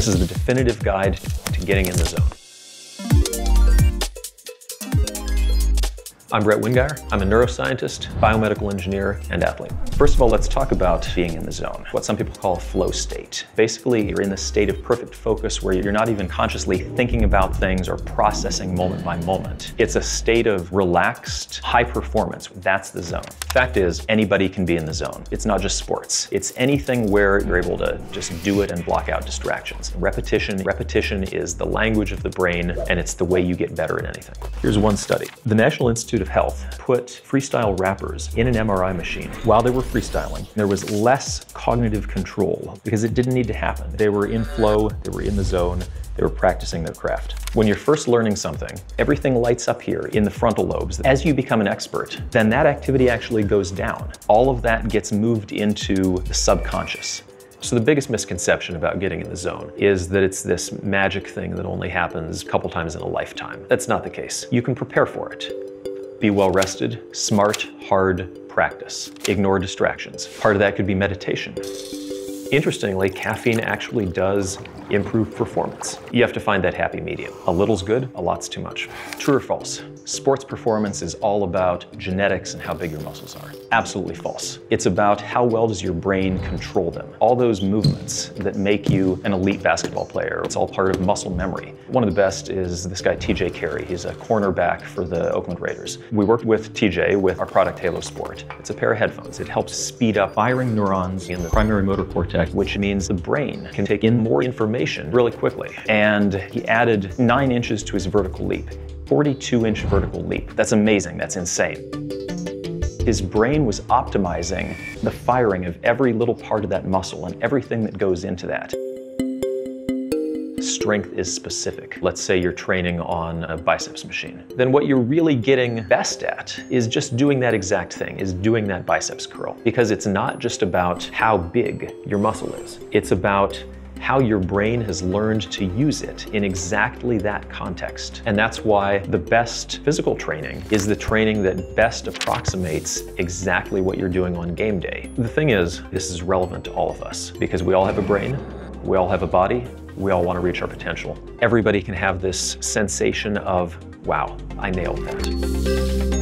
This is the definitive guide to getting in the zone. I'm Brett Wingeier. I'm a neuroscientist, biomedical engineer, and athlete. First of all, let's talk about being in the zone, what some people call a flow state. Basically, you're in the state of perfect focus where you're not even consciously thinking about things or processing moment by moment. It's a state of relaxed, high performance. That's the zone. Fact is, anybody can be in the zone. It's not just sports. It's anything where you're able to just do it and block out distractions. Repetition, repetition is the language of the brain, and it's the way you get better at anything. Here's one study. The National Institute Institute of Health put freestyle rappers in an MRI machine while they were freestyling. There was less cognitive control because it didn't need to happen. They were in flow, they were in the zone, they were practicing their craft. When you're first learning something, everything lights up here in the frontal lobes. As you become an expert, then that activity actually goes down. All of that gets moved into the subconscious. So the biggest misconception about getting in the zone is that it's this magic thing that only happens a couple times in a lifetime. That's not the case. You can prepare for it. Be well rested, smart, hard practice. Ignore distractions. Part of that could be meditation. Interestingly, caffeine actually does improve performance. You have to find that happy medium. A little's good, a lot's too much. True or false? Sports performance is all about genetics and how big your muscles are. Absolutely false. It's about how well does your brain control them. All those movements that make you an elite basketball player, it's all part of muscle memory. One of the best is this guy, TJ Carrie. He's a cornerback for the Oakland Raiders. We worked with TJ with our product Halo Sport. It's a pair of headphones. It helps speed up firing neurons in the primary motor cortex, which means the brain can take in more information really quickly. And he added nine inches to his vertical leap. 42 inch vertical leap. That's amazing, that's insane. His brain was optimizing the firing of every little part of that muscle and everything that goes into that. Strength is specific. Let's say you're training on a biceps machine. Then what you're really getting best at is just doing that exact thing, is doing that biceps curl. Because it's not just about how big your muscle is. It's about how your brain has learned to use it in exactly that context. And that's why the best physical training is the training that best approximates exactly what you're doing on game day. The thing is, this is relevant to all of us because we all have a brain, we all have a body, we all want to reach our potential. Everybody can have this sensation of, wow, I nailed that.